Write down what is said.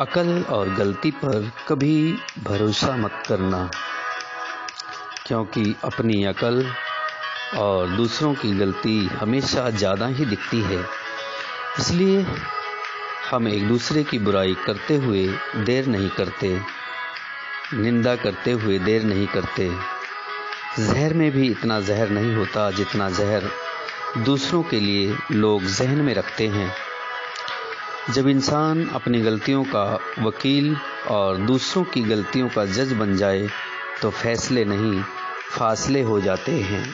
अकल और गलती पर कभी भरोसा मत करना, क्योंकि अपनी अकल और दूसरों की गलती हमेशा ज़्यादा ही दिखती है। इसलिए हम एक दूसरे की बुराई करते हुए देर नहीं करते, निंदा करते हुए देर नहीं करते। जहर में भी इतना जहर नहीं होता जितना जहर दूसरों के लिए लोग जहन में रखते हैं। जब इंसान अपनी गलतियों का वकील और दूसरों की गलतियों का जज बन जाए तो फैसले नहीं, फासले हो जाते हैं।